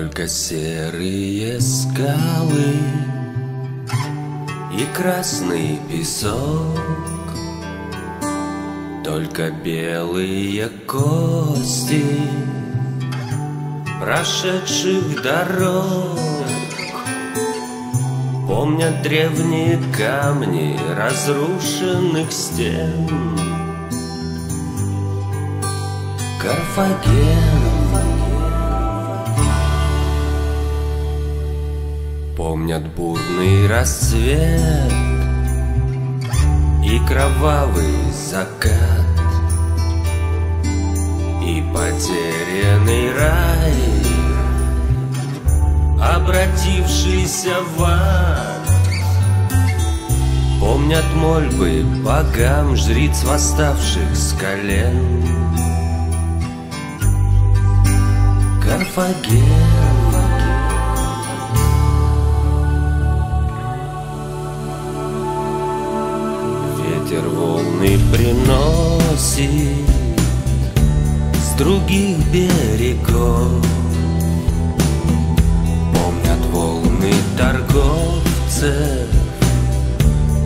Только серые скалы и красный песок. Только белые кости прошедших дорог. Помнят древние камни разрушенных стен. Карфаген Помнят бурный рассвет И кровавый закат И потерянный рай Обратившийся в ад. Помнят мольбы богам Жриц восставших с колен. Карфаген Ветер волны приносит С других берегов. Помнят волны торговцев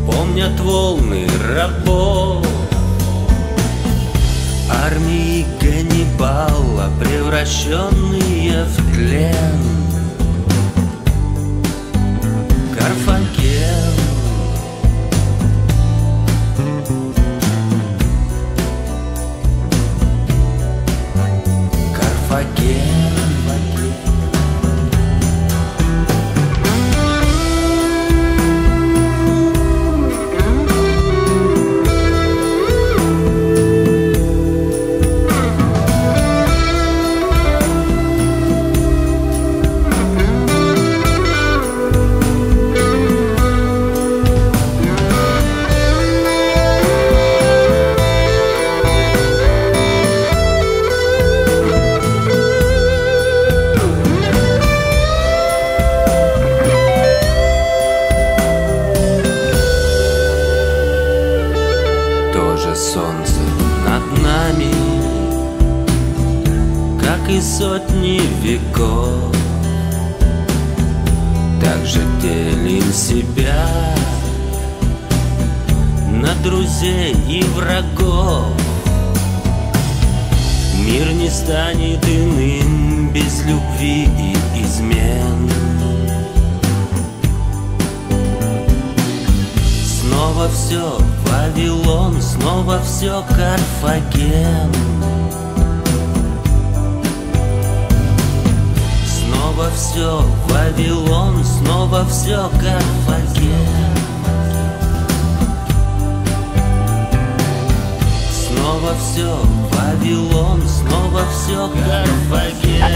Помнят волны рабов. Армии Ганнибала, превращенные в тлен. Карфаген над нами, как и сотни веков. Также делим себя на друзей и врагов. Мир не станет иным без любви и измен. Снова все снова все Карфаген. Снова все Вавилон, снова все Карфаген. Снова все Вавилон, снова все Карфаген.